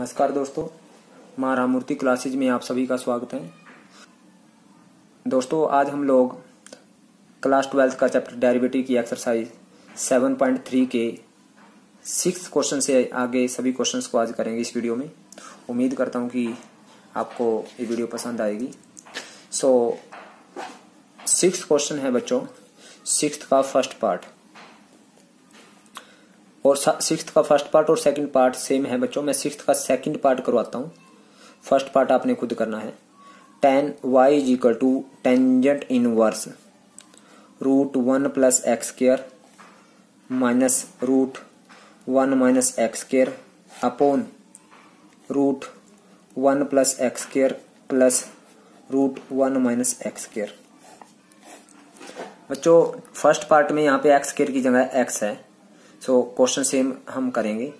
नमस्कार दोस्तों माँ रामूर्ति क्लासेज में आप सभी का स्वागत है। दोस्तों, आज हम लोग क्लास ट्वेल्थ का चैप्टर डेरिवेटिव की एक्सरसाइज 7.3 के सिक्स क्वेश्चन से आगे सभी क्वेश्चंस को आज करेंगे इस वीडियो में। उम्मीद करता हूँ कि आपको ये वीडियो पसंद आएगी। सो सिक्स क्वेश्चन है बच्चों सिक्स का फ़र्स्ट पार्ट और सिक्स का फ़र्स्ट पार्ट और सेकंड पार्ट सेम है बच्चों। मैं सिक्स का सेकंड पार्ट करवाता हूँ। फ़र्स्ट पार्ट आपने खुद करना है। Tan Y is equal to tangent inverse root one plus X square minus root one minus X square upon root one plus X square plus root one minus X square बच्चों first part में यहाँ पे x square की जगह x है। So question same हम करेंगे।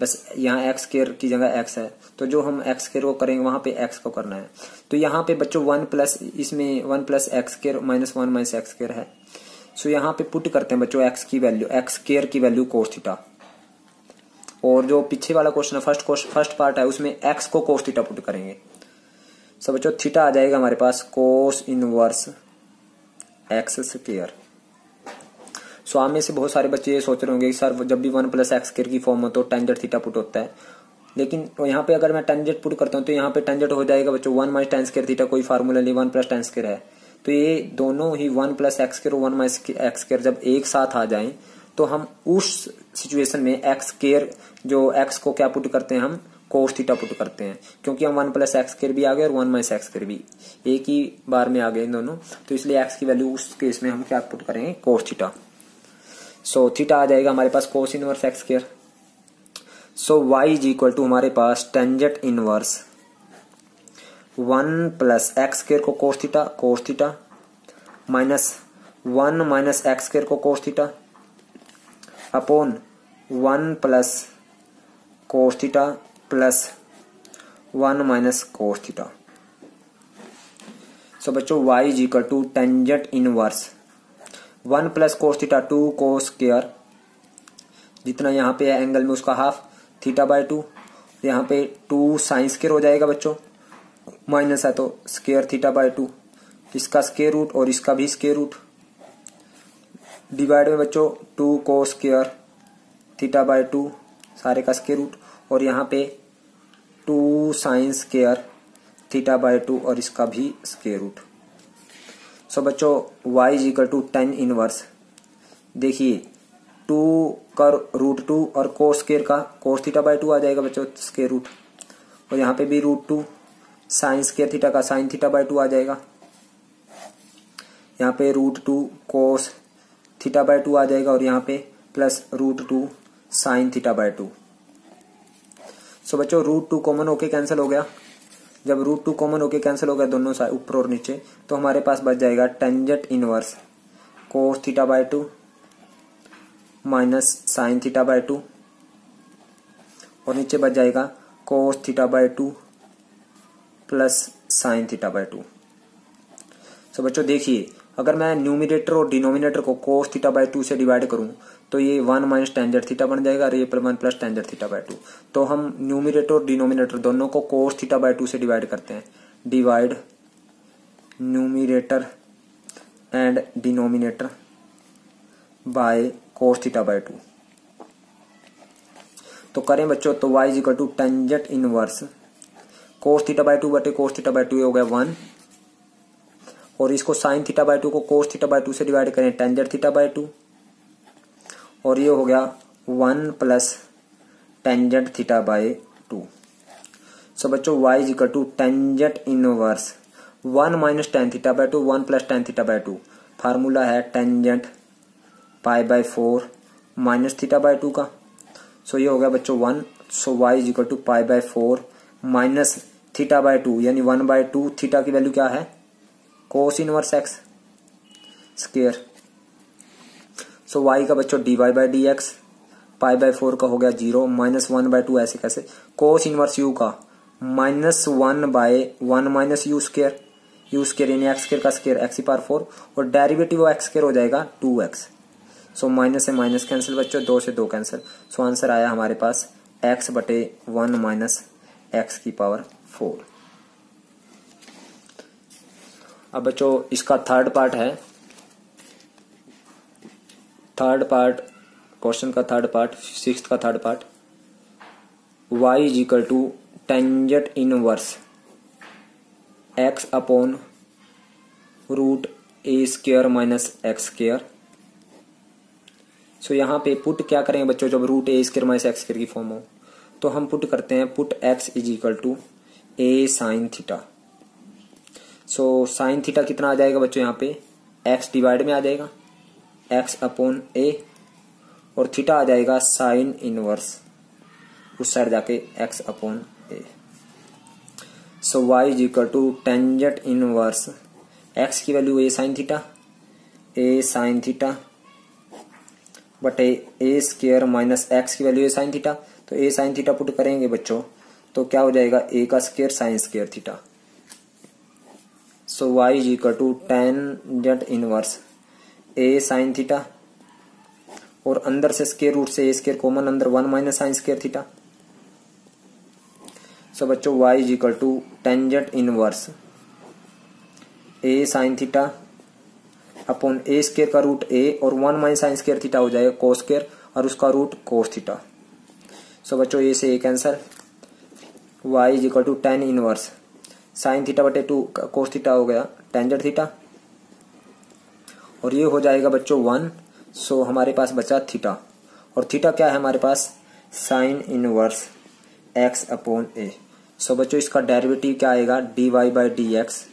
बस यहाँ एक्स केयर की जगह एक्स है। तो जो हम एक्स केयर को करेंगे, वहाँ पे एक्स को करना है। तो यहाँ पे बच्चों वन प्लस इसमें one plus X square minus one minus X square है। सो यहाँ पे पुट करते हैं बच्चों एक्स की वैल्यू एक्स केयर की वैल्यू कोस थीटा और जो पीछे वाला क्वेश्चन है फ़र्स्ट क्वेश्चन फ़र्स्ट पार्ट है, उसमें एक्स को कोस थीटा पुट करेंगे। सो बच्चों थीटा आ जाएगा हमारे पास cos inverse X square so आप में से बहुत सारे बच्चे ये सोच रहे होंगे सर जब भी वन प्लस एक्स केयर की फॉर्म हो तो टेंजेंट थीटा पुट होता है। लेकिन यहाँ पे अगर मैं टेंजेंट पुट करता हूँ तो यहाँ पे टेंजेंट हो जाएगा बच्चों one minus tan square theta कोई फार्मूला नहीं वन प्लस टेन स्केयर है। तो ये दोनों ही one plus X square one minus X square जब एक साथ आ जाए तो हम उस सिचुएशन में एक्स केयर जो एक्स को क्या पुट करते हैं, हम कोस थीटा पुट करते हैं। क्योंकि हम वन प्लस एक्स केयर भी आ गए और वन माइनस एक्स केयर भी एक ही बार में आ गए इन दोनों। तो इसलिए एक्स की वैल्यू उस केस में हम क्या पुट करेंगे कोस थीटा सो थीटा आ जाएगा हमारे पास cos inverse X square so Y is equal to हमारे पास tangent inverse one plus X square को cos theta cos theta minus one minus X square को cos theta upon one plus cos theta plus one minus cos theta so बच्चों Y is equal to tangent inverse one plus cos theta two cos square जितना यहाँ पे है angle में उसका half theta by two यहाँ पे two sine square हो जाएगा बच्चों। माइनस है तो स्केयर थीटा बाय टू इसका स्केयर रूट और इसका भी स्केयर रूट डिवाइड में बच्चों टू को स्केयर थीटा बाय टू सारे का स्केयर रूट और यहाँ पे two sine square theta by two और इसका भी स्केयर रूट सो बच्चों, y is equal to tan inverse देखिए टू कर रूट टू और कोस स्केयर का कोस थीटा बाय टू आ जाएगा बच्चों स्केयर रूट और यहाँ पे भी root two sine square theta का साइन थीटा बाय टू आ जाएगा. यहाँ पे root two cos theta by two आ जाएगा और यहाँ पे plus root two sine theta by two so बच्चों रूट टू कॉमन होके कैंसिल हो गया. जब रूट टू कॉमन होके कैंसिल हो गया दोनों साइड ऊपर और नीचे तो हमारे पास बच जाएगा tangent inverse cos theta by two minus sine theta by two और नीचे बच जाएगा cos theta by two plus sine theta by two so बच्चों देखिए, अगर मैं न्यूमिनेटर और डिनोमिनेटर को कोस थीटा बाय टू से डिवाइड करूँ तो ये वन माइनस टेंजेंट थीटा बन जाएगा ये one plus tangent theta by two तो हम न्यूमिनेटर और डिनोमिनेटर दोनों को कोस थीटा बाय टू से डिवाइड करते हैं। Divide numerator and denominator by cos theta by two तो करें बच्चों तो y is equal to tangent inverse cos theta by two बटे कोस थीटा बाय टू हो गया वन और इसको साइन थीटा बाय टू को कोस थीटा बाय टू से डिवाइड करें टेंजेंट थीटा बाय टू और ये हो गया one plus tangent theta by two. So बच्चों Y is equal to tangent inverse. One minus tan theta by two, one plus tan theta by two. Formula है tangent pi by four minus theta by two का। So so ये हो गया बच्चों one. So Y is equal to pi by four minus theta by two, यानी one by two theta की value क्या है? Cos inverse x square so y का बच्चों d y by d x pi by four का हो गया zero minus one by two ऐसे कैसे? कोस इनवर्स यू का minus one by one minus u square u square यानी x square का स्केयर एक्स पार फोर और डेरिवेटिव एक्स स्केयर हो जाएगा टू एक्स सो माइनस से माइनस कैंसिल बच्चों, दो से दो कैंसिल सो आंसर आया हमारे पास एक्स बटे वन माइनस एक्स की पावर फोर अब बच्चों, इसका थर्ड पार्ट है. थर्ड पार्ट क्वेश्चन का थर्ड पार्ट सिक्स का third part y is equal to tangent inverse x upon root a square minus x square so यहाँ पे पुट क्या करेंगे बच्चों, जब root a square minus x square की फॉर्म हो तो हम पुट करते हैं put x is equal to a sine theta so sine theta कितना आ जाएगा बच्चों यहाँ पे? एक्स डिवाइड में आ जाएगा। एक्स अपॉन ए और थीटा आ जाएगा साइन इनवर्स उस साइड जाके x upon a so y is equal to tangent inverse x की value a sine theta a sine theta बटे ए स्केयर माइनस एक्स की वैल्यू ए साइन थीटा तो a sine theta put करेंगे बच्चों तो क्या हो जाएगा? ए का square sine square theta so y is equal to tangent inverse a sine theta और अंदर से स्केयर रूट से ए स्केयर कॉमन अंदर one minus sine square theta so बच्चों y is equal to tangent inverse a sine theta upon a square का root a और one minus sine square theta हो जाएगा कोस स्केयर और उसका root कोस theta so बच्चों a से a cancel y is equal to tan inverse sine theta बटे two cos theta हो गया टेंजेंट थीटा और ये हो जाएगा बच्चों वन सो हमारे पास बचा थीटा और थीटा क्या है हमारे पास? Sine inverse x upon a so बच्चों इसका डेरिवेटिव क्या आएगा? D y by d x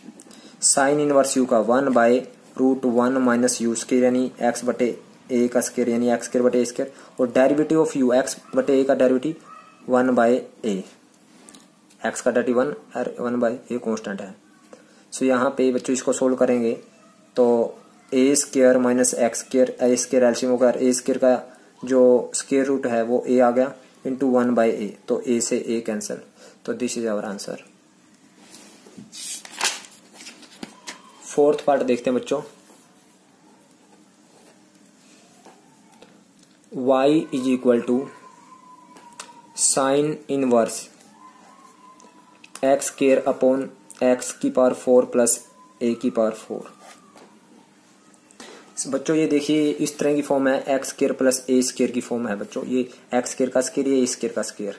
sine inverse u का one by root one minus u square यानी एक्स बटे ए का स्केयर यानी एक्स स्केयर बटे ए स्केर और डेरिवेटिव ऑफ़ यू एक्स बटे ए का derivative one by a x का डर्टी वन और वन बाई ए कॉन्स्टेंट है। सो so, यहाँ पे बच्चों इसको सोल्व करेंगे तो a square minus x square a square एल्शियम होगा ए स्केयर का जो स्केयर रूट है, वो ए आ गया इंटू वन बाई ए तो ए से ए कैंसिल तो this is our answer fourth part देखते हैं बच्चों. Y is equal to sine inverse x square upon x की पावर फोर प्लस ए की पावर फोर बच्चों, ये देखिए, इस तरह की फॉर्म है x square plus a square की फॉर्म है, बच्चों। ये एक्स केयर का स्केयर ये स्केयर का स्केयर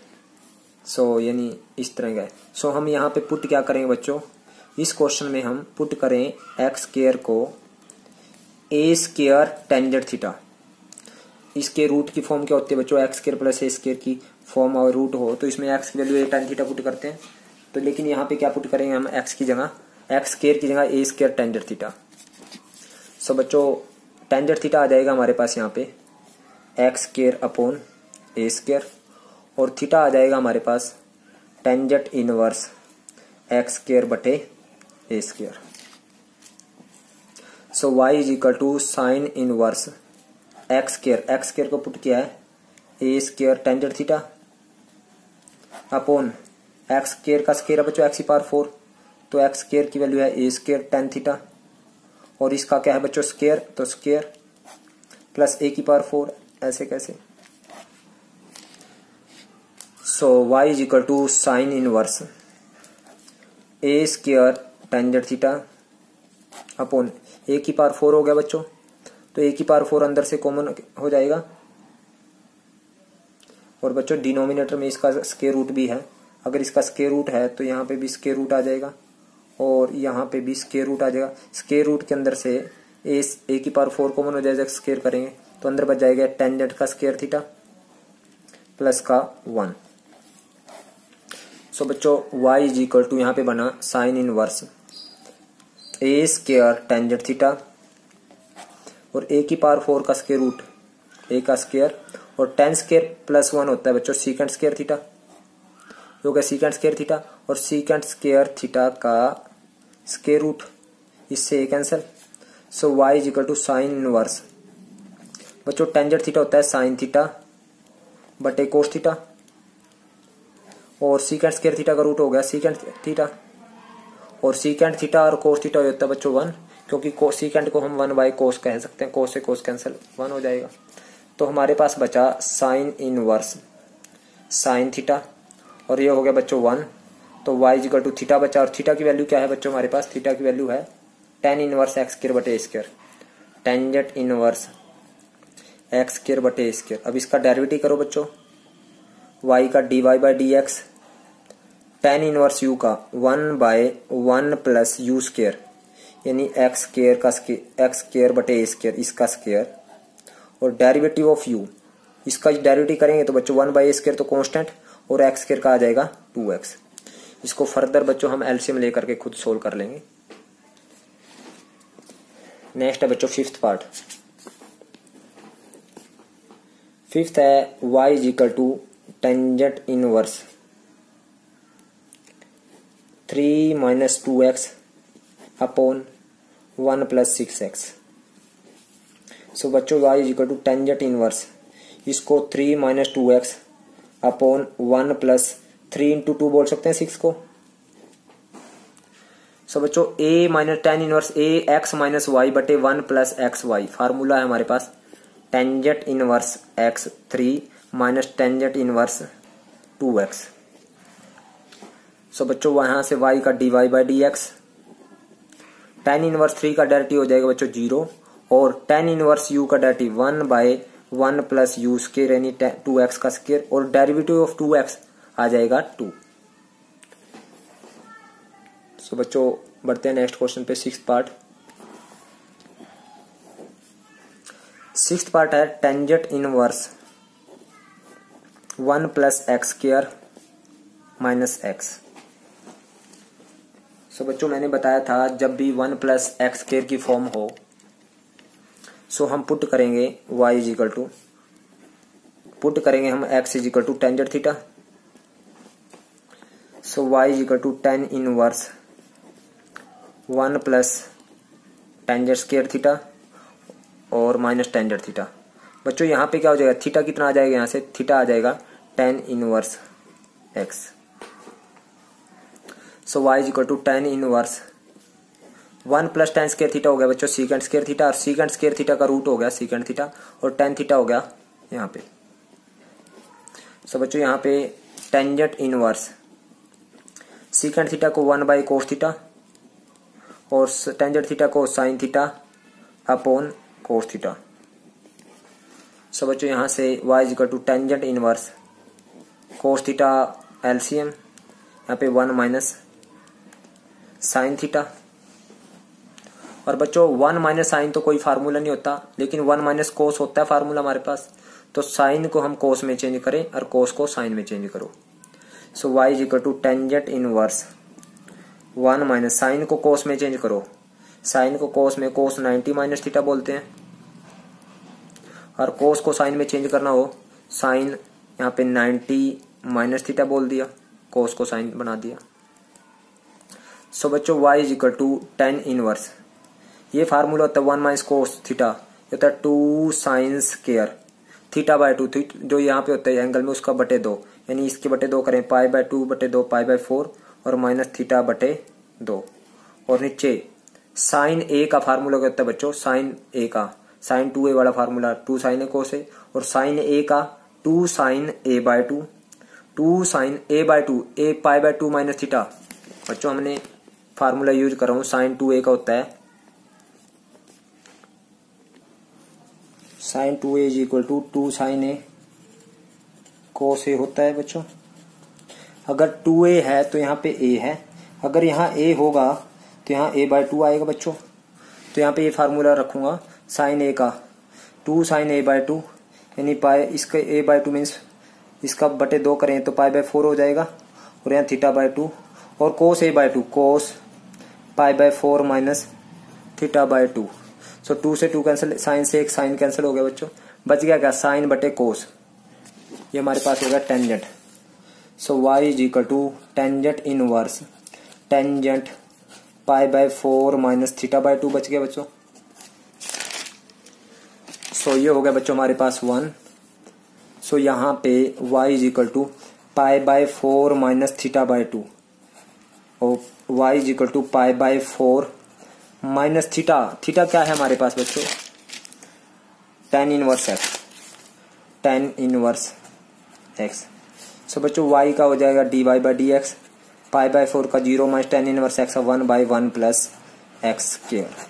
सो यानी इस तरह का है। सो हम यहाँ पे पुट क्या करेंगे, बच्चों? इस क्वेश्चन में हम पुट करें एक्स केयर को ए स्केयर टेंजेंट थीटा इसके रूट की फॉर्म क्या होती है, बच्चों? X square plus a square की फॉर्म और रूट हो तो इसमें एक्स की value a tan theta put करते हैं। तो लेकिन यहाँ पे क्या पुट करेंगे हम? एक्स की जगह एक्स स्केयर की जगह ए स्केयर टेंजर थीटा सो बच्चों टेंजर थीटा आ जाएगा हमारे पास यहाँ पे। X square upon a square और थीटा आ जाएगा हमारे पास टेंजेट इनवर्स एक्स स्केयर बटे a square so y is equal to sine inverse x square x square को पुट किया है। A square tangent theta upon x square का स्केयर है बच्चों एक्स पावर फोर तो एक्स स्केयर की value है ए स्केयर टेन थीटा और इसका क्या है बच्चों? स्केयर तो स्केयर प्लस ए की पावर फोर ऐसे कैसे? So y is equal to sine inverse a square tangent theta upon a की पावर फोर हो गया बच्चों। तो ए की पावर फोर अंदर से कॉमन हो जाएगा। और बच्चों डिनोमिनेटर में इसका स्केयर रूट भी है। अगर इसका स्केयर रूट है तो यहाँ पे भी स्केयर रूट आ जाएगा। और यहाँ पे भी स्केयर रूट आ जाएगा। स्केयर रूट के अंदर से ए ए की पावर फोर कॉमन हो जाएगा स्केयर करेंगे तो अंदर बच जाएगा टेंजेंट का स्केयर थीटा प्लस का वन सो बच्चों, y इज़ इक्वल टू यहाँ पे बना sine inverse a square tangent theta और ए की पावर फोर का स्केयर रूट ए का स्केयर और टेन स्केयर प्लस वन होता है बच्चों सीकेंड स्केयर थीटा हो सीकेंड स्केयर थीटा और सीकेंड स्केयर थीटा का स्केयर रूट, इससे cancel so y is equal to sine inverse बच्चों टेंजेंट थीटा होता है साइन थीटा बटे कोस थीटा और सीकेंड स्केयर थीटा का रूट हो गया सीकेंड थीटा और सीकेंड थीटा और कोस थीटा होता है बच्चों वन क्योंकि सीकेंड को हम वन बाय कोस कह सकते हैं। कोस से कोस कैंसिल वन हो जाएगा। तो हमारे पास बचा साइन इनवर्स साइन थीटा और ये हो गया बच्चों वन तो वाई इजिकल टू थीटा बचा, और थीटा की वैल्यू क्या है बच्चों हमारे पास? थीटा की वैल्यू है टेन इनवर्स एक्स स्केयर बटे square tangent inverse x square बटे स्केयर अब इसका डेरिवेटिव करो बच्चों। वाई का d y by d x tan inverse u का one by one plus u square यानी एक्स स्केयर का एक्स स्केयर बटे स्केयर इसका स्केयर और डेरिवेटिव ऑफ़ यू इसका डेरिवेटिव करेंगे तो बच्चों वन बाई स्केयर तो कांस्टेंट और एक्स स्केयर का आ जाएगा टू एक्स इसको फर्दर बच्चों हम एलसीएम लेकर के खुद सोल्व कर लेंगे। नेक्स्ट है बच्चों फिफ्थ पार्ट। फिफ्थ है y is equal to tangent inverse three minus two x upon one plus six x so बच्चों y is equal to tangent inverse इसको three minus two x upon one plus three into two बोल सकते हैं six को। So बच्चों a minus tan inverse a x minus y बटे one plus x y formula है हमारे पास। Tangent inverse x three minus tangent inverse two x so बच्चों, वहाँ से वाई का d y by d x tan inverse three का derivative हो जाएगा बच्चों ज़ीरो और टेन इनवर्स यू का derivative one by one plus u square यानी टू एक्स का स्केयर और डेरिवेटिव ऑफ़ टू एक्स आ जाएगा टू सो बच्चों बढ़ते हैं नेक्स्ट क्वेश्चन पे सिक्स पार्ट सिक्स पार्ट है tangent inverse one plus x square minus x so बच्चों मैंने बताया था जब भी वन प्लस एक्स स्केयर की फॉर्म हो सो so, हम पुट करेंगे y is equal to put करेंगे हम x is equal to tangent theta so y equal to tan inverse one plus tangent square theta और माइनस टेंजर थीटा बच्चों यहाँ पे क्या हो जाएगा? थीटा कितना आ जाएगा? यहाँ से थीटा आ जाएगा tan inverse x so y is equal to tan inverse one plus tan square theta हो गया बच्चों सीकेंड स्केयर थीटा और सीकेंड स्केयर थीटा का रूट हो गया सीकेंड थीटा और टेन थीटा हो गया यहाँ पे. सो so, बच्चों यहाँ पे टेंजेंट इनवर्स सीकेंड थीटा को वन बाई कोस थीटा और टेंजेंट थीटा को sine theta upon cos theta so बच्चों, यहाँ से y is two tangent inverse cos theta LCM यहाँ पे वन माइनस साइन थीटा और बच्चों वन माइनस साइन तो कोई फार्मूला नहीं होता, लेकिन वन माइनस कोस होता है फार्मूला हमारे पास तो साइन को हम कोस में चेंज करें और कोस को साइन में चेंज करो। So y is equal to tangent inverse one minus sine को कोस में चेंज करो। साइन को कोस में कोस नाइन्टी माइनस थीटा बोलते हैं। और कोस को साइन में चेंज करना हो साइन यहाँ पे नाइन्टी माइनस थीटा बोल दिया। कोस को साइन बना दिया। सो so, बच्चों y is equal to tan inverse ये फार्मूला होता है वन माइनस कोस थीटा ये होता है two sine square theta by two जो यहाँ पे होता है एंगल में उसका बटे दो। यानी इसके बटे दो करें, पाई बाय टू बटे दो, पाई बाय फोर, और माइनस थीटा बटे दो। और नीचे, साइन ए का फार्मूला क्या होता है बच्चों? साइन ए का। साइन टू ए वाला formula, two sine a cos a और साइन ए का two sine a by two. Two sine a by two, a pi by two minus theta. बच्चों, हमने फार्मूला यूज़ कर हूँ, sign two a का होता है। Sine two a is equal to two sine a. Cos a होता है बच्चों। अगर टू ए है तो यहाँ पे ए है। अगर यहाँ ए होगा तो यहाँ ए बाय टू आएगा बच्चों। तो यहाँ पे ये फार्मूला रखूँगा साइन ए का। Two sine a by two यानी पाए इसका ए बाय टू मीन्स इसका बटे दो करें तो पाई बाय फोर हो जाएगा। और यहाँ थीटा बाय टू और cos a by two cos pi by four minus theta by two so two से टू कैंसिल साइन से एक साइन कैंसिल हो गया बच्चों। बच गया क्या? साइन बटे कोस ये हमारे पास हो गया tangent so y is equal to tangent inverse tangent pi by four minus theta by two बच गया बच्चों. सो so, ये हो गया बच्चों हमारे पास वन सो so, यहाँ पे y is equal to pi by four minus theta by two और is equal to pi by four minus theta theta क्या है हमारे पास बच्चों? Tan inverse x tan inverse x so बच्चों वाई का हो जाएगा d y by d x pi by four का zero minus tan inverse x one by one plus x square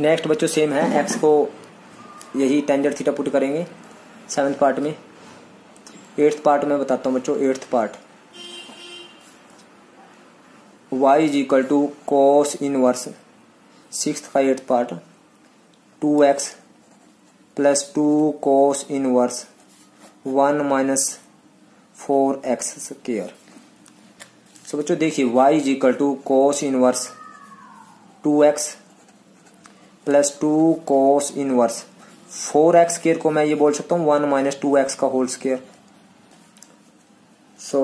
next बच्चों सेम है. एक्स को यही टेंजर थीटा पुट करेंगे सेवन्थ पार्ट में. एट्थ पार्ट में बताता हूँ बच्चों eighth part y is equal to cos inverse six का eighth part two x plus two cos inverse one minus four x square so बच्चों, देखिए y is equal to cos inverse two x plus two cos inverse four x square को मैं ये बोल सकता हूँ one minus two x का whole square so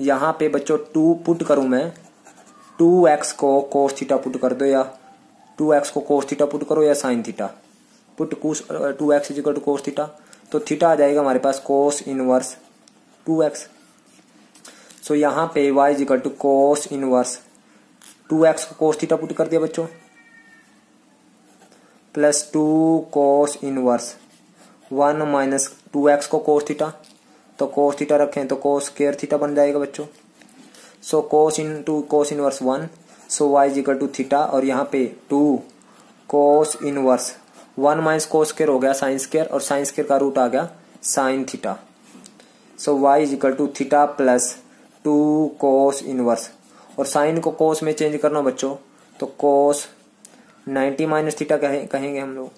यहाँ पे बच्चों टू पुट करूँ मैं टू एक्स को कोस थीटा पुट कर दो या टू एक्स को कोस थीटा पुट करो या sine theta put two x is equal to cos theta तो थीटा आ जाएगा हमारे पास cos inverse two x so यहाँ पे y is equal to cos inverse two x को कोस थीटा पुट कर दिया बच्चों। Plus two cos inverse one minus two x को कोस थीटा तो कोस थीटा रखें तो कोस केयर थीटा बन जाएगा बच्चों। So cos into cos inverse one so y is equal to theta और यहाँ पे two cos inverse one minus cos square हो गया साइंस स्केयर और साइंस केयर का रूट आ गया sine theta. So y is equal to theta plus two cos inverse और साइन को कोस में चेंज करना बच्चों तो कोस 90 माइनस थीटा कहे, कहेंगे हम लोग।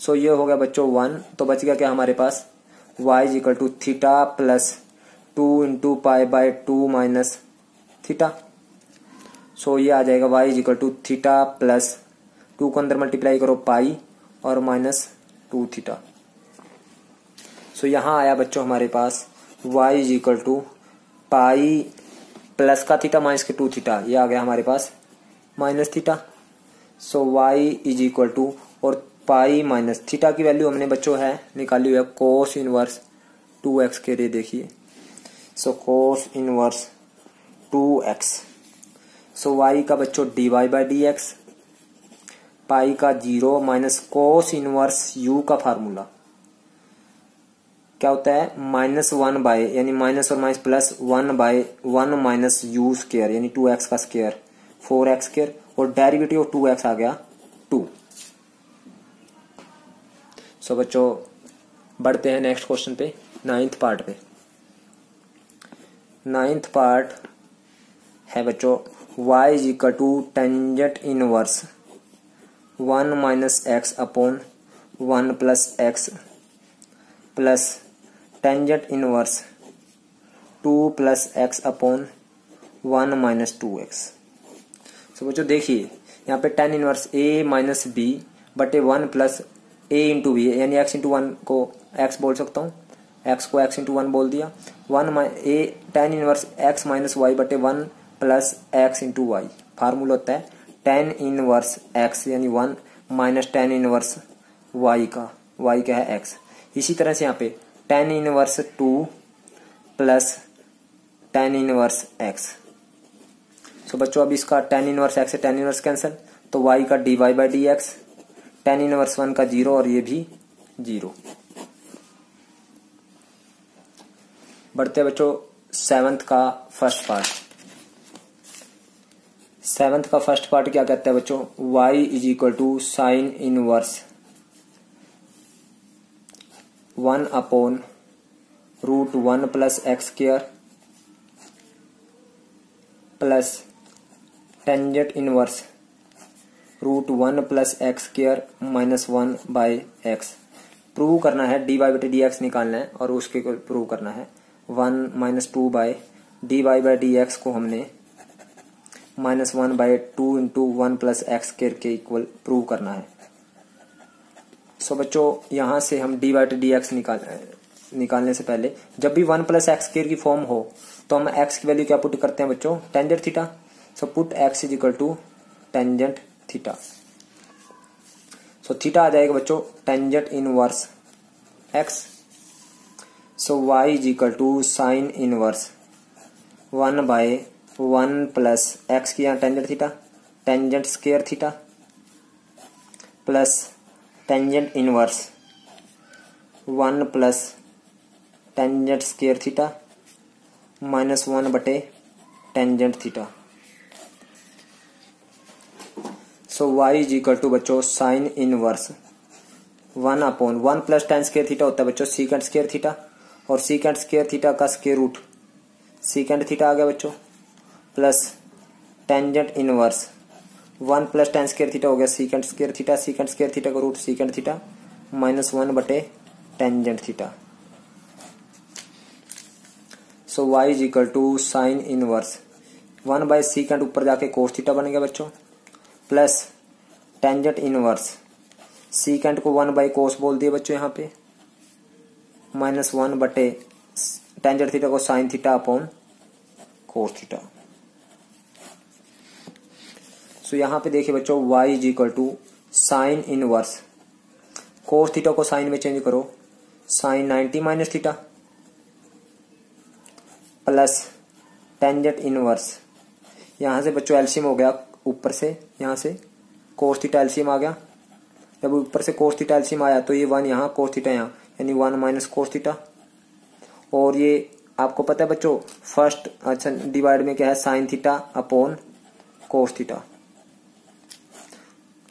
सो ये हो गया बच्चों वन तो बच गया क्या हमारे पास? Y is equal to theta plus two into pi by two minus theta so ये आ जाएगा y is equal to theta plus two को अंदर मल्टीप्लाई करो पाई और माइनस टू थीटा सो यहाँ आया बच्चों हमारे पास y is equal to pi plus का थीटा माइनस के टू थीटा ये आ गया हमारे पास minus theta so y is equal to और पाई माइनस थीटा की वैल्यू हमने बच्चों है, निकाली हुई है कोस इनवर्स टू एक्स के लिए देखिए। So cos inverse two x so y का बच्चों d y by d x pi का zero minus cos inverse u का फार्मूला। क्या होता है? माइनस वन बाय, यानी माइनस और minus plus one by one minus u square यानी टू एक्स का स्केयर फोर एक्स स्केयर और डेरिवेटिव टू एक्स आ गया टू। सो बच्चों, बढ़ते हैं नेक्स्ट क्वेश्चन पे नाइन्थ पार्ट पे। नाइन्थ पार्ट है बच्चों, y is equal to tangent inverse one minus x upon one plus x plus tangent inverse two plus x upon one minus two x. So बच्चों, देखिए, यहाँ पे tan inverse a minus b बटे one plus a into b यानी x into one को x बोल सकता हूँ। एक्स को एक्स इंटू वन बोल दिया। One a tan inverse x minus y बटे one plus x into y formula होता है टेन इनवर्स एक्स यानी one minus tan inverse y का वाई क्या है एक्स इसी तरह से यहाँ पे tan inverse two plus tan inverse x so बच्चों, अब इसका tan inverse x tan inverse cancel तो वाई का d y by d x tan inverse one का ज़ीरो और ये भी ज़ीरो बढ़ते बच्चों सेवंथ का फ़र्स्ट पार्ट सेवंथ का फ़र्स्ट पार्ट क्या कहता है बच्चों? Y is equal to sine inverse one upon root one plus x square plus tangent inverse root one plus x square minus one by x prove करना है d y बटे d x निकालना है और उसके को प्रूव करना है। One minus two by d y by d x को हमने minus one by two into one plus x square के इक्वल प्रूव करना है। सो so, बच्चों यहाँ से हम डी टी डी एक्स निकाल निकालने से पहले जब भी वन प्लस एक्स केयर की फॉर्म हो तो हम एक्स की वैल्यू क्या पुट करते हैं बच्चों? Tangent theta so put x is equal to tangent theta so theta आ जाएगा बच्चों tangent inverse x so y is equal to sine inverse one by one plus x की यहाँ tangent theta tangent square theta, plus tangent inverse one plus tangent square theta minus one बटे tangent theta. So y is equal to बच्चों sine inverse one upon one plus tan square theta होता है बच्चों secant square theta, और secant square theta का square root secant theta आ गया बच्चों। Plus tangent inverse one plus tan square theta हो गया secant square theta secant square theta का root secant theta minus one बटे tangent theta so y is equal to sine inverse one by secant ऊपर जाके cos theta बन गया बच्चों. Plus tangent inverse सीकेंड को वन बाई कोस बोल दिया बच्चों यहाँ पे. माइनस वन बटे टेंजेंट थीटा को sine theta upon cos theta so यहाँ पे देखिए बच्चों y is equal to sine inverse cos theta को साइन में चेंज करो। Sine 90 minus theta plus tangent inverse यहाँ से बच्चों एल्सियम हो गया ऊपर से, यहाँ से कोर्स थीटा एल्सियम आ गया। जब ऊपर से कोर्स थीटा एल्सियम आया तो ये वन यहाँ कोर्स थीटा यहाँ, यानी वन माइनस कोर्स थीटा और ये आपको पता है बच्चों फ़र्स्ट अच्छा डिवाइड में क्या है? Sine theta upon cos theta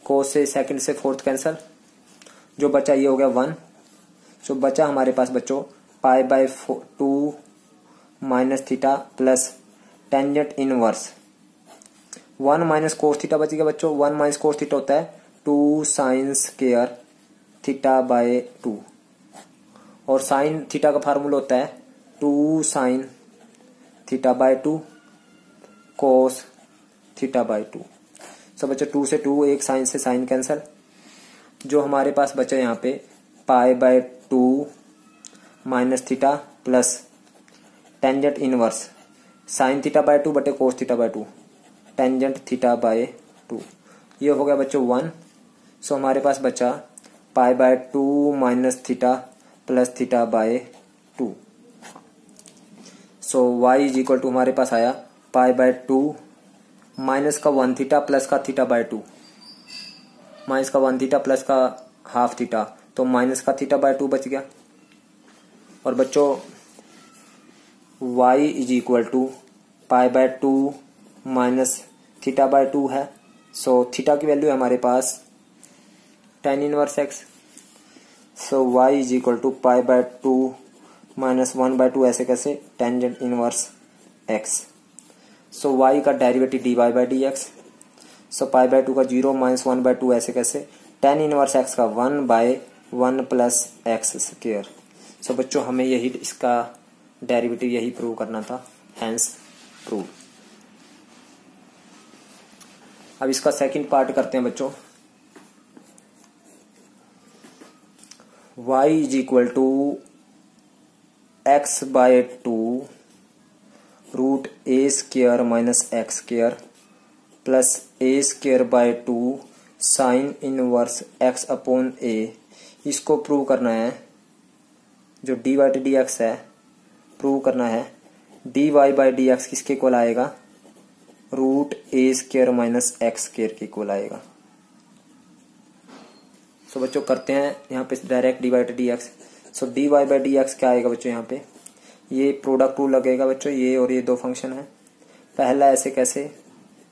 cos से सेकंड से फोर्थ कैंसल जो बचा ये हो गया वन सो बचा हमारे पास बच्चों pi by two minus theta plus tangent inverse one minus cos theta बचेगा बच्चों। वन माइनस कोस थीटा होता है two sine square theta by two और साइन थीटा का फार्मूला होता है two sine theta by two cos theta by two सब बच्चा टू से टू एक साइन से साइन कैंसल जो हमारे पास बचा यहाँ पे pi by two minus theta plus tangent inverse sine theta by two बटे cos theta by two tangent theta by two ये हो गया बच्चों वन सो हमारे पास बचा pi by two minus theta plus theta by two so y is equal to हमारे पास आया पाई बाय टू माइनस का वन थीटा प्लस का थीटा बाय टू। माइनस का वन थीटा प्लस का हाफ़ थीटा तो माइनस का theta by two बच गया। और बच्चों y is equal to pi by two minus theta by two है। सो so, थीटा की वैल्यू है हमारे पास tan inverse x so y is equal to pi by two minus one by two ऐसे कैसे? Tan inverse x so y का derivative d y by d x so pi by two का zero minus one by two ऐसे कैसे? Tan inverse x का one by one plus x square so बच्चों, हमें यही इसका डेरिवेटिव यही प्रूव करना था. हैंस प्रूव अब इसका सेकंड पार्ट करते हैं बच्चों. y is equal to x by 2 root a square minus x square plus a square by 2 sine inverse x upon a इसको प्रूव करना है, जो डी वाई डी एक्स है प्रूव करना है। D y by d x किसके equal आएगा? Root a square minus x square के इक्वल आएगा। सो बच्चों करते हैं यहाँ पे direct d by d x so d y by d x क्या आएगा बच्चों यहाँ पे? ये प्रोडक्ट रूल लगेगा बच्चों, ये और ये दो फ़ंक्शन है। पहला ऐसे कैसे?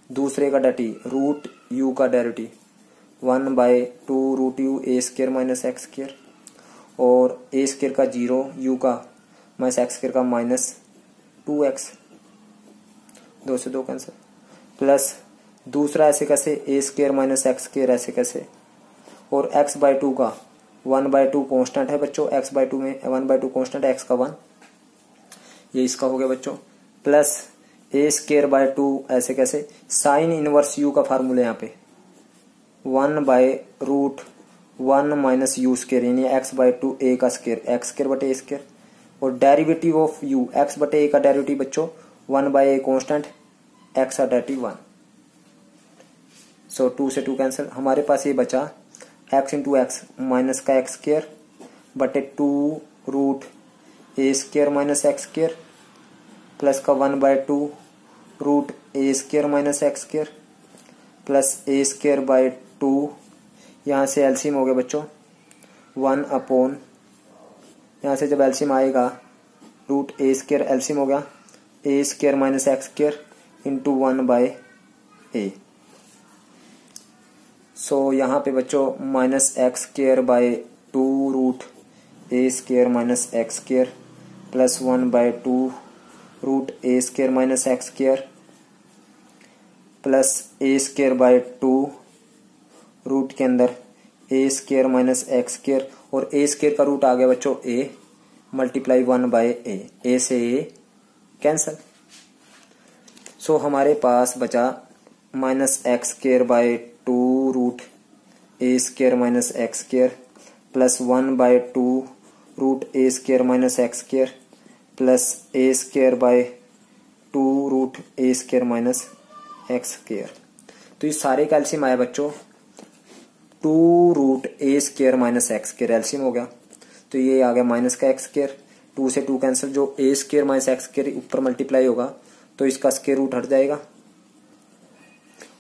दूसरे का डटी रूट यू का derivative one by two root u a square minus x square और ए स्केयर का ज़ीरो यू का माइनस एक्स स्केयर का माइनस टू एक्स दो से दो कैंसिल प्लस दूसरा ऐसे कैसे? A square minus x square ऐसे कैसे? और एक्स बाय टू का वन बाय टू कॉन्स्टेंट है बच्चों एक्स बाय टू में one by two constant x का वन ये इसका हो गया बच्चों plus a square by two ऐसे कैसे? साइन इनवर्स u का फार्मूला यहाँ पे। One by root one minus u square यानी एक्स बाय टू ए का स्केयर एक्स स्केयर बटे ए स्केयर और डेरिवेटिव ऑफ़ u एक्स बटे ए का डेरिवेटिव बच्चों one by a constant x का डेरिवेटिव वन सो टू से two cancel हमारे पास ये बचा एक्स इंटू एक्स माइनस का एक्स स्केयर बटे two root a square minus x square plus का one by two root a square minus x square plus a square by two, यहाँ से एल्सियम हो गया बच्चों, वन अपोन, यहाँ से जब एल्सियम आएगा, रूट ए स्केयर एल्सियम हो गया, a square minus x square into one by a. So यहाँ पे बच्चों, minus x square by two root a square minus x square plus one by two root a square minus x square plus a square by two root के अंदर a square minus x square और a square का root आ गया बच्चों a multiply one by a a से a cancel so हमारे पास बचा minus x square by two root a square minus x square plus one by two root a square minus x square plus a square by two root a square minus x square तो ये सारे का एल्सियम आया बच्चों। Two root a square minus x square LCM हो गया। तो ये आ गया माइनस का एक्स स्केयर टू से टू कैंसिल जो a square minus x square ऊपर मल्टीप्लाई होगा तो इसका स्केयर रूट हट जाएगा।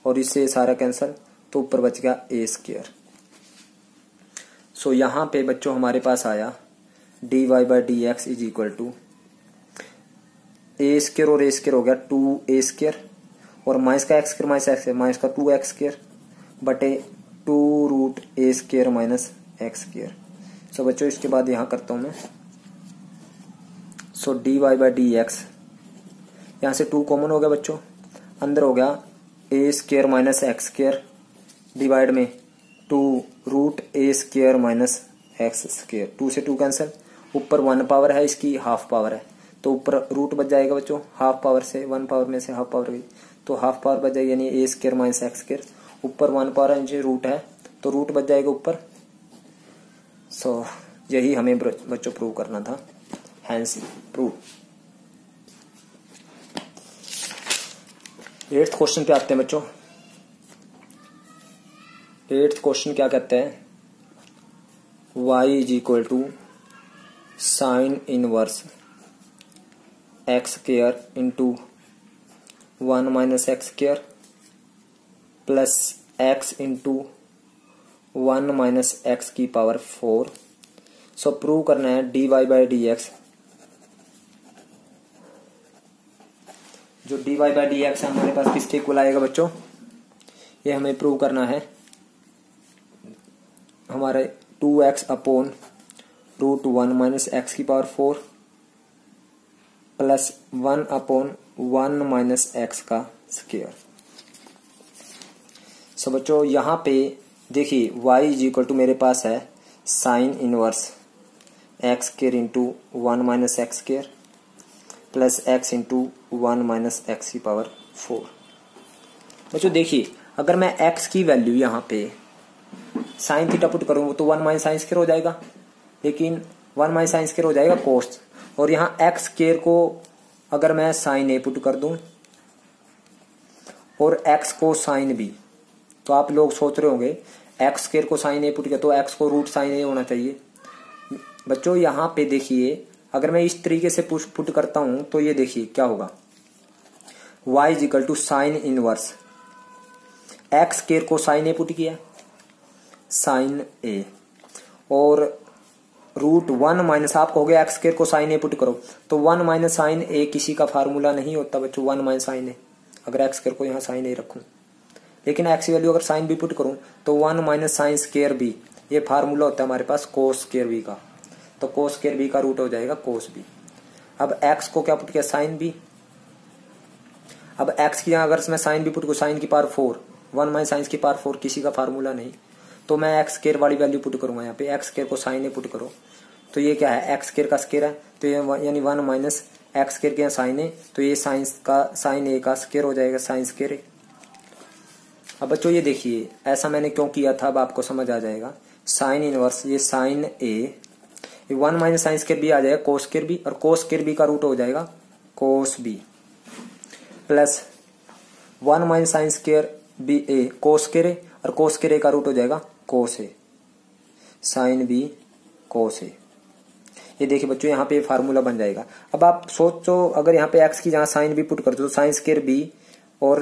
और इससे सारा कैंसिल तो ऊपर बच गया ए स्केयर सो यहाँ पे बच्चों हमारे पास आया d y by d x is equal to a square और ए स्केयर हो गया टू ए स्केयर और माइनस का x square minus x minus का टू एक्स स्केयर बटे two root a square minus x square so बच्चों, इसके बाद यहाँ करता हूँ मैं। So d y by d x यहाँ से टू कॉमन हो गया बच्चों। अंदर हो गया a square minus x square divide में two root a square minus x square two से टू कैंसिल ऊपर वन पावर है, इसकी हाफ़ पावर है। तो ऊपर रूट बच जाएगा बच्चों हाफ़ पावर से वन पावर में से हाफ़ पावर गई तो हाफ़ पावर बच जाएगी यानी a square minus x square ऊपर वन पावर नीचे रूट है तो रूट बच जाएगा ऊपर। सो so, यही हमें बच्चों प्रूव करना था। हैंस प्रूव एट्थ क्वेश्चन पे आते हैं बच्चों। एट्थ क्वेश्चन क्या कहते हैं? Y is equal to sine inverse x square into one minus x square plus x into one minus x की पावर फोर सो प्रूव करना है d y by d x जो d y by d x है, हमारे पास किसके equal आएगा बच्चों? ये हमें प्रूव करना है। हमारे two x upon root one minus x की power four plus one upon one minus x का स्केयर सो बच्चों, यहाँ पे देखिए, y इज़ इक्वल टू मेरे पास है sine inverse x square into one minus x square plus x into one minus x की पावर फोर बच्चों, देखिए, अगर मैं एक्स की वैल्यू यहाँ पे साइन थीटा पुट करूँ तो वन माइनस साइंस केयर हो जाएगा। लेकिन वन माइनस साइंस केयर हो जाएगा कोस्ट और यहाँ एक्स केयर को अगर मैं साइन ए पुट कर दूँ, और एक्स को साइन बी तो आप लोग सोच रहे होंगे एक्स केयर को साइन ए पुट किया तो एक्स को रूट साइन ए होना चाहिए। बच्चों, यहाँ पे देखिए, अगर मैं इस तरीके से पुश पुट करता हूँ तो ये देखिए, क्या होगा? y is equal to sine inverse x square को साइन ए पुट किया साइन ए और रूट वन माइनस आप कहोगे एक्स केयर को साइन ए पुट करो तो वन माइनस साइन ए किसी का फार्मूला नहीं होता बच्चों, वन माइनस साइन ए। अगर एक्स केयर को यहाँ साइन ए रखूँ। लेकिन एक्स वैल्यू अगर साइन बी पुट करूँ तो one minus sine square b, ये फार्मूला होता है हमारे पास कोस स्केयर बी का। तो कोस स्केयर बी का रूट हो जाएगा कोस बी। अब एक्स को क्या पुट किया? Sine B. अब एक्स की अगर मैं साइन बी पुट को साइन की power four, one minus sine की पावर फोर किसी का फार्मूला नहीं। तो मैं एक्स केयर वाली वैल्यू पुट करूँगा यहाँ पे। एक्स केयर को साइन ए पुट करो। तो ये क्या है? एक्स केयर का स्केयर है। तो ये यानी वन माइनस एक्स केयर के साइन ए तो ये साइंस का साइन ए का स्केयर हो जाएगा साइंस केयर अब बच्चों ये देखिए, ऐसा मैंने क्यों किया था, अब आपको समझ आ जाएगा। साइन इनवर्स ये sine a one minus sine square b आ जाएगा कोस स्केयर बी और कोस स्केयर बी का रूट हो जाएगा cos b plus one minus sine square b a cos square a और कोस स्केयर ए का रूट हो जाएगा कोस। ए साइन बी कोस। ए ये देखिए बच्चों, यहाँ पे फार्मूला बन जाएगा। अब आप सोचो, अगर यहाँ पे एक्स की जहाँ साइन बी पुट करते तो साइन स्केयर बी और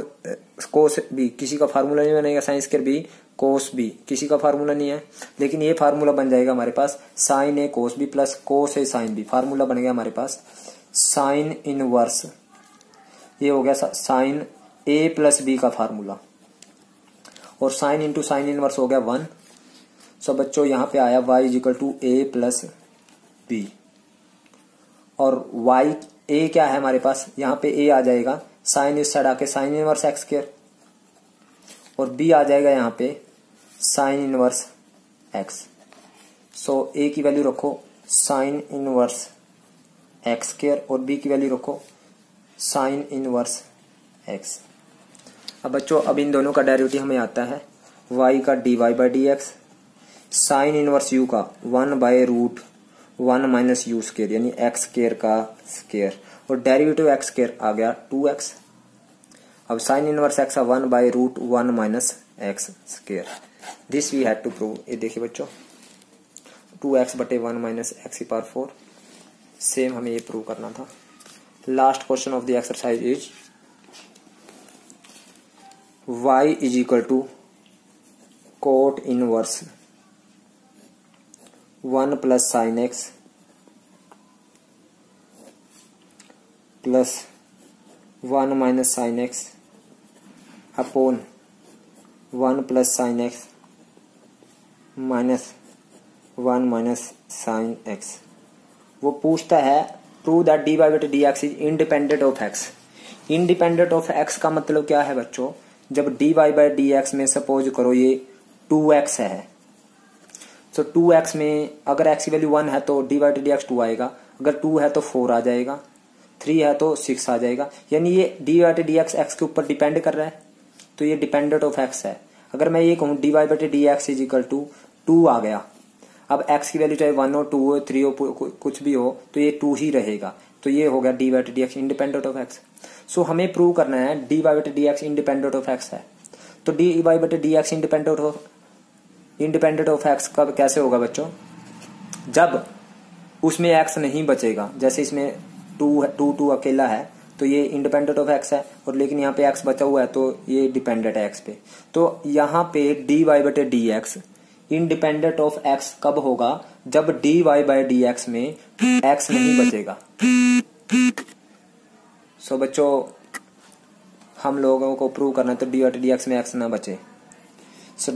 कोस बी किसी का फार्मूला नहीं बनेगा, sine square b cos b किसी का फार्मूला नहीं है। लेकिन ये फार्मूला बन जाएगा हमारे पास sine a cos b plus cos a sine b formula बन गया हमारे पास साइन इनवर्स। ये हो गया साइन ए प्लस बी का फार्मूला। और साइन इंटू साइन इनवर्स हो गया वन सो बच्चों, यहाँ पे आया y is equal to a plus b और y ए क्या है हमारे पास? यहाँ पे a आ जाएगा. साइन इस साइड आके साइन इनवर्स एक्स स्क्र और b आ जाएगा यहाँ पे sine inverse x so a की वैल्यू रखो. साइन इनवर्स एक्स स्क्र और b की वैल्यू रखो. Sine inverse x. अब बच्चों, अब इन दोनों का डेरिवेटिव हमें आता है वाई का d y by d x sine inverse u का one by root one minus u square यानी एक्स स्केयर का स्केयर और डेरिवेटिव एक्स स्केयर आ गया टू एक्स अब sine inverse x one by root one minus x square this we had to prove ये देखिए बच्चों टू एक्स बटे one minus x power four same हमें ये प्रूव करना था। Last question of the exercise is y is equal to cot inverse one plus sine x plus one minus sine x upon one plus sine x minus one minus sine x वो पूछता है prove that d by बटे d x is independent of x independent of x का मतलब क्या है बच्चों? जब d y by d x में सपोज़ करो ये टू एक्स है। सो टू एक्स में अगर एक्स की वैल्यू वन है तो d y d x two आएगा। अगर टू है तो फोर आ जाएगा। थ्री है तो सिक्स आ जाएगा। यानी ये d y d x x के ऊपर डिपेंड कर रहा है। तो ये डिपेंडेंट ऑफ़ एक्स है। अगर मैं ये कहूँ डी वाई बटे d x is equal to two आ गया। अब एक्स की वैल्यू चाहे वन हो टू हो थ्री हो कुछ भी हो तो ये टू ही रहेगा। तो ये हो गया d y d x independent of x so so, हमें प्रूव करना है डी वाई बटे d x independent of x है। तो डी वाई बटे d x independent of independent of x कब कैसे होगा बच्चों? जब उसमें एक्स नहीं बचेगा जैसे इसमें टू टू टू अकेला है तो ये इंडिपेंडेंट ऑफ़ एक्स है और लेकिन यहाँ पे एक्स बचा हुआ है तो ये डिपेंडेंट है एक्स पे। तो यहाँ पे डी वाई बटे d x independent of x कब होगा? जब d y by d x में एक्स नहीं बचेगा। सो बच्चों, हम लोगों को प्रूव करना है तो डी डी एक्स में एक्स ना बचे। So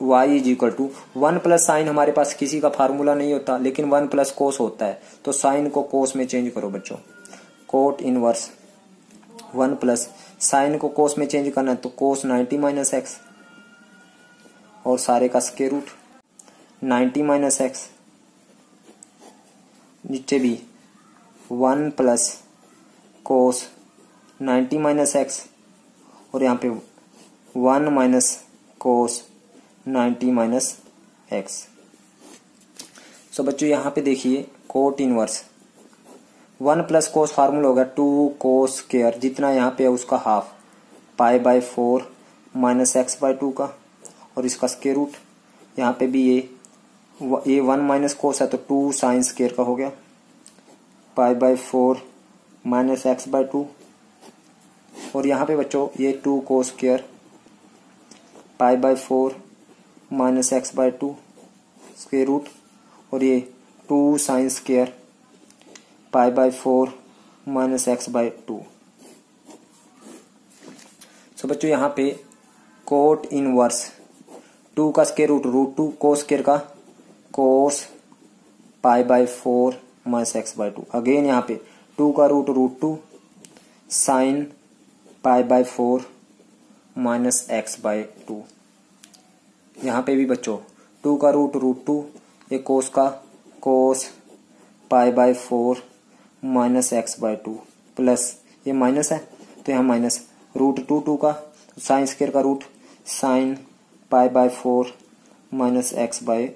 y is equal to one plus sine हमारे पास किसी का फार्मूला नहीं होता, लेकिन वन प्लस कोस होता है। तो साइन को कोस में चेंज करो बच्चों। Cot inverse one plus sine को कोस में चेंज करना है तो कोस नाइन्टी माइनस एक्स और सारे का square root ninety minus x नीचे भी one plus cos ninety minus x और यहाँ पे one minus cos ninety minus x so बच्चों, यहाँ पे देखिए cot inverse one plus cos formula होगा टू कोस केयर जितना यहाँ पे है उसका half pi by four minus x by two का और इसका स्केयर रूट यहाँ पे भी ये ये वन माइनस कोस है तो टू साइंस केयर का हो गया। Pi by four minus x by two. और यहाँ पे बच्चों, ये टू को square pi by four minus x by two square root और ये two sine square pi by four minus x by two. So बच्चों, यहाँ पे कोट इनवर्स टू का स्केयर रूट रूट टू को स्केयर का cos pi by four minus x by two. Again यहाँ पे टू का root root two sine pi by four minus x by two यहाँ पे भी बच्चों टू का रूट रूट टू ये कोस का cos pi by four minus x by two plus ये माइनस है तो यहाँ माइनस रूट टू टू का साइन स्केयर का root sine pi by four minus x by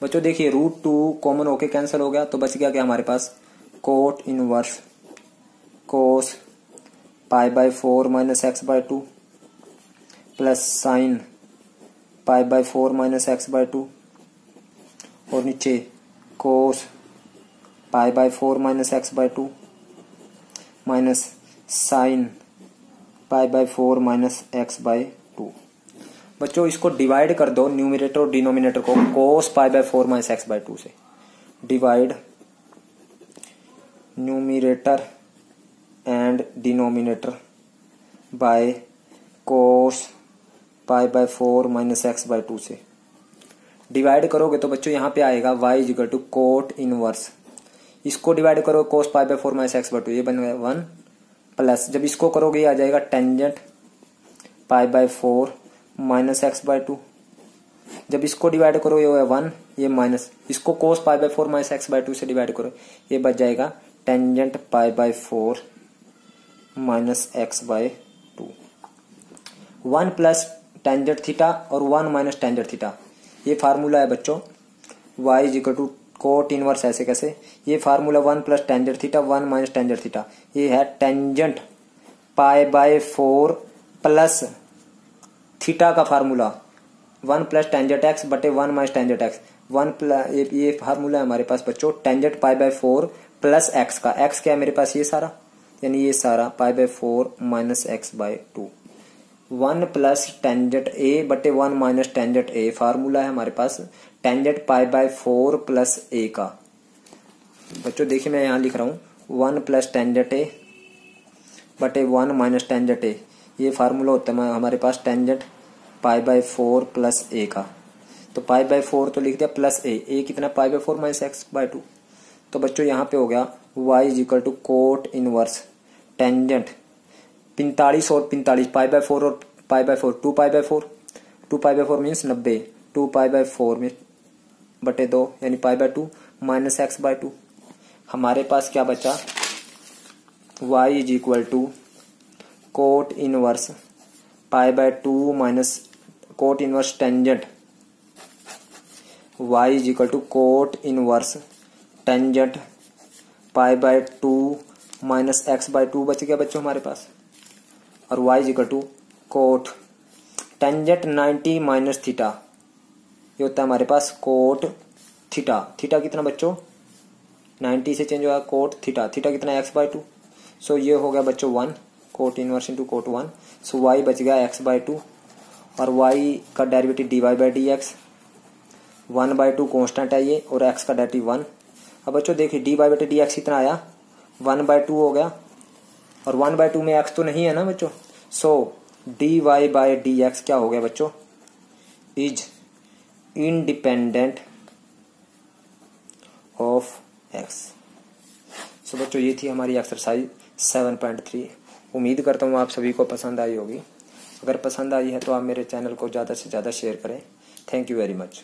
बच्चों, देखिए रूट टू कॉमन होके कैंसिल हो गया तो बच गया क्या हमारे पास? Cot inverse cos pi by four minus x by two plus sine pi by four minus x by two और नीचे cos pi by four minus x by two minus sine pi by four minus x by बच्चों, इसको divide कर दो numerator और denominator को cos pi by four minus x by two से। Divide numerator and denominator by cos pi by four minus x by two से। Divide करोगे तो बच्चों, यहाँ पे आएगा y is equal to cot inverse इसको डिवाइड करो cos pi by four minus x by two ये बन गया वन प्लस जब इसको करोगे आ जाएगा tangent pi by four minus x by two जब इसको डिवाइड करो, ये होगा वन ये माइनस इसको cos pi by four minus x by two से डिवाइड करो, ये बच जाएगा tangent pi by four minus x by two one plus tangent theta और वन माइनस टेंजेंट थीटा ये फार्मूला है बच्चों. Y is equal to cot inverse ऐसे कैसे? ये formula one plus tangent theta one minus tangent theta ये है tangent pi by four plus theta का formula. One plus tangent x बटे one minus tangent x. One plus ये, formula है हमारे पास बच्चों। Tangent pi by four plus x का। एक्स क्या है मेरे पास? ये सारा। यानी ये सारा pi by four minus x by two. One plus tangent a बटे one minus tangent a formula है हमारे पास। Tangent pi by four plus a का। बच्चों देखिए मैं यहाँ लिख रहा हूँ। वन प्लस टेंजेंट ए बटे वन माइनस टेंजेंट ए। ये फार्मूला होता है हमारे पास tangent pi by four plus a का। तो पाई बाय फोर तो लिख दिया प्लस ए ए कितना? Pi by four minus x by two तो बच्चों, यहाँ पे हो गया y is equal to cot inverse tangent पैंतालीस और पैंतालीस पाई बाय फोर और pi by four two pi by four two pi by four means नब्बे। टू पाई बाय फोर में बटे दो, यानी pi by two minus x by two हमारे पास क्या बचा? Y is equal to cot inverse pi by two minus cot inverse tangent y is equal to cot inverse tangent pi by two minus x by two बच गया बच्चों हमारे पास। और y equal to cot tangent ninety minus theta ये होता है हमारे पास कोट थीटा थीटा कितना बच्चों? नाइन्टी से चेंज होगा कोट थीटा थीटा कितना एक्स बाय टू सो ये हो गया बच्चों one cot inverse into cot one. So y बच गया एक्स बाय टू और वाई का derivative d y by d x one by two constant है ये और एक्स का डेरिवेटिव वन अब बच्चों देखिए d by by d x कितना आया। वन बाय टू हो गया। और वन बाय टू में एक्स तो नहीं है ना बच्चों? So d y by d x क्या हो गया बच्चों? Is independent of x so बच्चों, ये थी हमारी एक्सरसाइज सेवन पॉइंट थ्री उम्मीद करता हूँ आप सभी को पसंद आई होगी। अगर पसंद आई है तो आप मेरे चैनल को ज़्यादा से ज़्यादा शेयर करें। Thank you very much